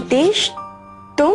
हितेश तुम।